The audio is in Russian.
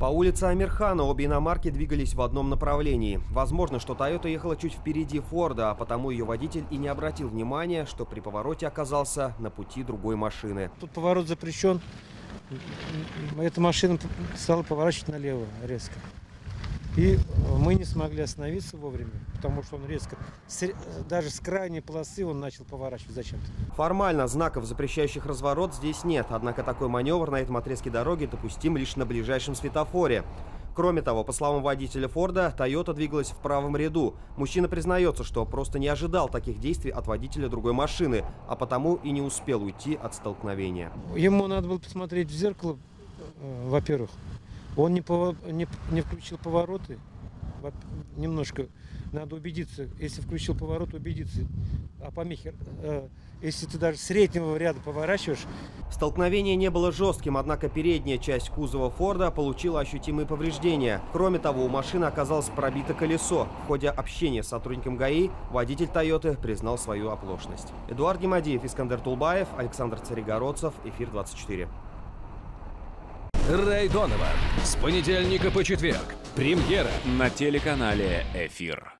По улице Амирхана обе иномарки двигались в одном направлении. Возможно, что Toyota ехала чуть впереди Форда, а потому ее водитель и не обратил внимания, что при повороте оказался на пути другой машины. Тут поворот запрещен. Эта машина стала поворачивать налево резко. И мы не смогли остановиться вовремя, потому что он резко, даже с крайней полосы он начал поворачивать зачем-то. Формально знаков, запрещающих разворот, здесь нет, однако такой маневр на этом отрезке дороги допустим лишь на ближайшем светофоре. Кроме того, по словам водителя Форда, Toyota двигалась в правом ряду. Мужчина признается, что просто не ожидал таких действий от водителя другой машины, а потому и не успел уйти от столкновения. Ему надо было посмотреть в зеркало, э, во-первых, он не, повор... не, не включил повороты. Немножко надо убедиться, если включил поворот, убедиться. А помехи, э, если ты даже среднего ряда поворачиваешь. Столкновение не было жестким, однако передняя часть кузова Форда получила ощутимые повреждения. Кроме того, у машины оказалось пробито колесо. В ходе общения с сотрудником ГАИ водитель Тойоты признал свою оплошность. Эдуард Гемадеев, Искандер Тулбаев, Александр Царегородцев, Эфир 24. Рэй Донован. С понедельника по четверг. Премьера на телеканале «Эфир».